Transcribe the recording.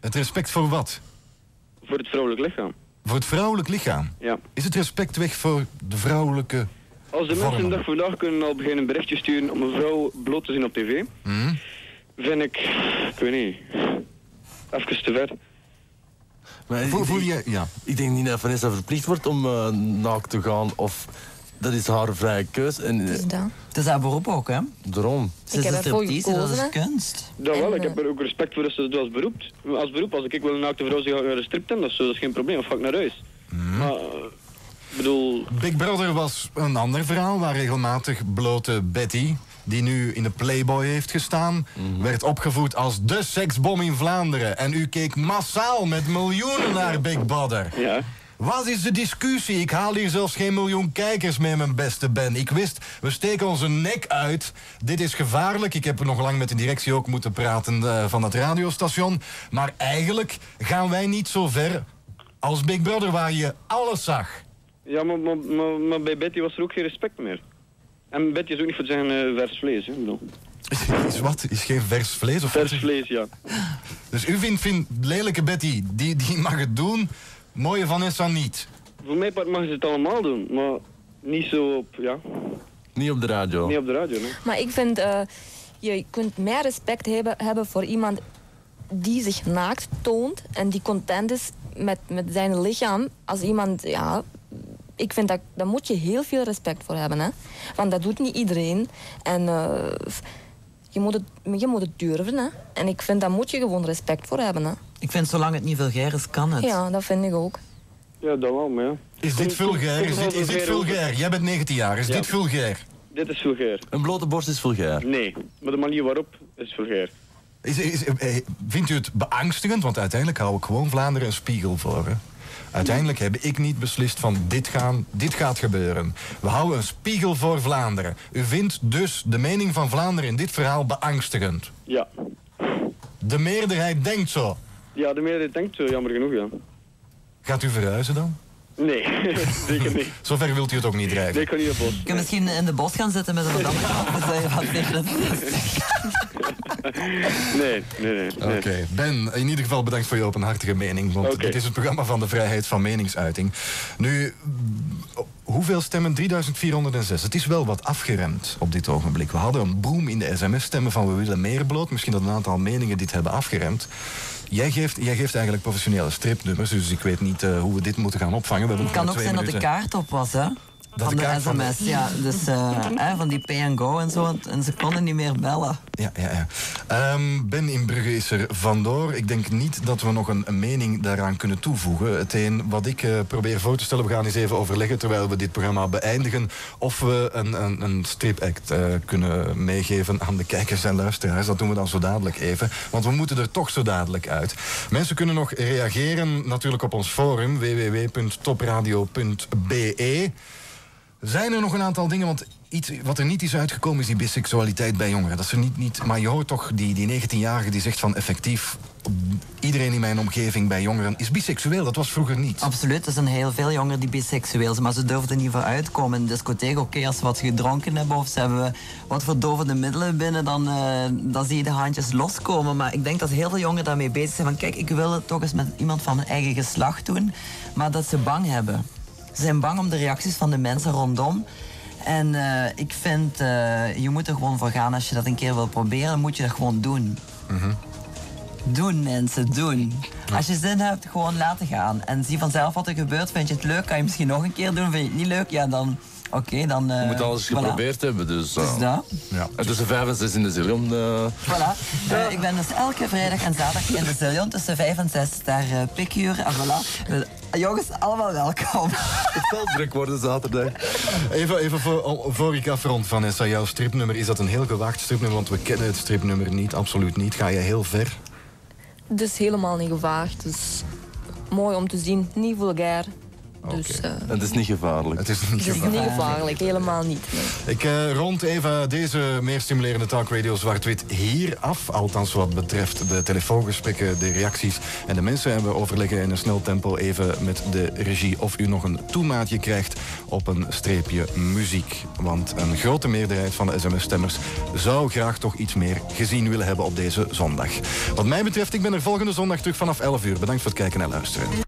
Het respect voor wat? Voor het vrouwelijk lichaam. Voor het vrouwelijk lichaam? Ja. Is het respect weg voor de vrouwelijke Als de mensen vormen? een dag vandaag kunnen al beginnen een berichtje sturen om een vrouw bloot te zien op tv, Hm? vind ik, ik weet niet, even te ver. Maar Voel, ik- voel ik- je... Ja. Ik denk niet dat Vanessa verplicht wordt om eh naakt te gaan. Of dat is haar vrije keus. En Dus eh, dat. Het is haar beroep ook, hè? daarom. Ze Ik is heb ervoor dat is kunst. Dat wel, ik heb er ook respect voor dat ze dat doet als beroep. Als beroep, als ik wil een naakte vrouw zeggen, ga ik naar de striptent, dat is, dat is geen probleem, of ga ik naar huis. Maar, eh, ik bedoel, Big Brother was een ander verhaal waar regelmatig blote Betty, die nu in de Playboy heeft gestaan, werd opgevoed als de seksbom in Vlaanderen. En u keek massaal met miljoenen naar Big Brother. ja. Wat is de discussie? Ik haal hier zelfs geen miljoen kijkers mee, mijn beste Ben. Ik wist, we steken onze nek uit. Dit is gevaarlijk. Ik heb nog lang met de directie ook moeten praten eh, van het radiostation. Maar eigenlijk gaan wij niet zo ver als Big Brother, waar je alles zag. Ja, maar, maar, maar, maar bij Betty was er ook geen respect meer. En Betty is ook niet voor te zeggen eh, vers vlees, hè. Is wat? Is geen vers vlees? Of Vers vlees, ja. Dus u vindt, vindt lelijke Betty, die, die mag het doen. Mooie Vanessa niet. Voor part mag ze het allemaal doen, maar niet zo op, ja, Niet op de radio. niet op de radio, nee. Maar ik vind, eh, je kunt meer respect hebben, hebben voor iemand die zich naakt toont en die content is met, met zijn lichaam. Als iemand, ja, ik vind dat, daar moet je heel veel respect voor hebben. Hè? Want dat doet niet iedereen. En eh, je, moet het, je moet het durven. Hè? En ik vind, daar moet je gewoon respect voor hebben. Hè? Ik vind, zolang het niet vulgair is, kan het. Ja, dat vind ik ook. Ja, dat wel, maar ja. Is dit vulgair? Is dit, is dit vulgair? Jij bent 19 jaar. Is Ja. dit vulgair? Dit is vulgair. Een blote borst is vulgair. Nee, maar de manier waarop is vulgair. Is, is, eh, vindt u het beangstigend? Want uiteindelijk hou ik gewoon Vlaanderen een spiegel voor. Hè? Uiteindelijk heb ik niet beslist van dit, gaan, dit gaat gebeuren. We houden een spiegel voor Vlaanderen. U vindt dus de mening van Vlaanderen in dit verhaal beangstigend. Ja. De meerderheid denkt zo. Ja, de meerderheid denkt zo, jammer genoeg, ja. Gaat u verhuizen dan? Nee, zeker niet. Zover wilt u het ook niet drijven. Nee, ik ga niet naar bos. Je kunt misschien in de bos gaan zitten met een madame tegen Nee, nee, nee. nee. Oké, Ben, in ieder geval bedankt voor je openhartige mening. Want dit is het programma van de vrijheid van meningsuiting. Nu, hoeveel stemmen? 3406. Het is wel wat afgeremd op dit ogenblik. We hadden een boom in de sms-stemmen van we willen meer bloot. Misschien dat een aantal meningen dit hebben afgeremd. Jij geeft, jij geeft eigenlijk professionele stripnummers, dus ik weet niet eh, hoe we dit moeten gaan opvangen. We Het kan ook zijn dat de kaart op was, hè? Van de van sms, ja. Dus eh, van die pay-and-go en zo. En ze konden niet meer bellen. Ja, ja, ja. Ehm, ben in Brugge is er vandoor. Ik denk niet dat we nog een, een mening daaraan kunnen toevoegen. Heteen wat ik eh, probeer voor te stellen, we gaan eens even overleggen terwijl we dit programma beëindigen. Of we een, een, een stripact eh, kunnen meegeven aan de kijkers en luisteraars. Dat doen we dan zo dadelijk even. Want we moeten er toch zo dadelijk uit. Mensen kunnen nog reageren natuurlijk op ons forum www.topradio.be. Zijn er nog een aantal dingen, want iets wat er niet is uitgekomen is die biseksualiteit bij jongeren. Dat er niet, niet, maar je hoort toch die, die 19-jarige die zegt van effectief, iedereen in mijn omgeving bij jongeren is biseksueel. Dat was vroeger niet. Absoluut, er zijn heel veel jongeren die biseksueel zijn, maar ze durfden niet voor uitkomen in de discotheek. Oké, als ze wat gedronken hebben of ze hebben wat verdovende middelen binnen, dan, eh, dan zie je de handjes loskomen. Maar ik denk dat heel veel jongeren daarmee bezig zijn van kijk, ik wil het toch eens met iemand van mijn eigen geslacht doen, maar dat ze bang hebben. Ze zijn bang om de reacties van de mensen rondom. En eh, ik vind, eh, je moet er gewoon voor gaan. Als je dat een keer wil proberen, moet je dat gewoon doen. Doen mensen, doen. Als je zin hebt, gewoon laten gaan. En zie vanzelf wat er gebeurt. Vind je het leuk, kan je misschien nog een keer doen. Vind je het niet leuk, ja dan... Oké, dan... eh, Je moet alles voilà. geprobeerd hebben, dus... Dus eh, dat. Ja. en tussen vijf en zes in de zillion... eh, Voilà. Eh, ik ben dus elke vrijdag en zaterdag in de Zillion tussen 5 en 6 daar uh, pikuur. En voilà. Eh, jongens, allemaal welkom. het zal druk worden zaterdag. Even, even voor, om- voor ik afrond, Vanessa, jouw stripnummer. Is dat een heel gewaagd stripnummer? Want we kennen het stripnummer niet, absoluut niet. Ga je heel ver? Het is helemaal niet gevaagd. Dus mooi om te zien. Niet vulgair. Dus eh, Het is niet gevaarlijk. Het is niet het is gevaarlijk. niet gevaarlijk, helemaal niet. nee. Ik eh, rond even deze meer stimulerende talkradio zwart-wit hier af. Althans wat betreft de telefoongesprekken, de reacties en de mensen. En we overleggen in een snel tempo even met de regie of u nog een toemaatje krijgt op een streepje muziek. Want een grote meerderheid van de sms-stemmers zou graag toch iets meer gezien willen hebben op deze zondag. Wat mij betreft, ik ben er volgende zondag terug vanaf 11 uur. Bedankt voor het kijken en luisteren.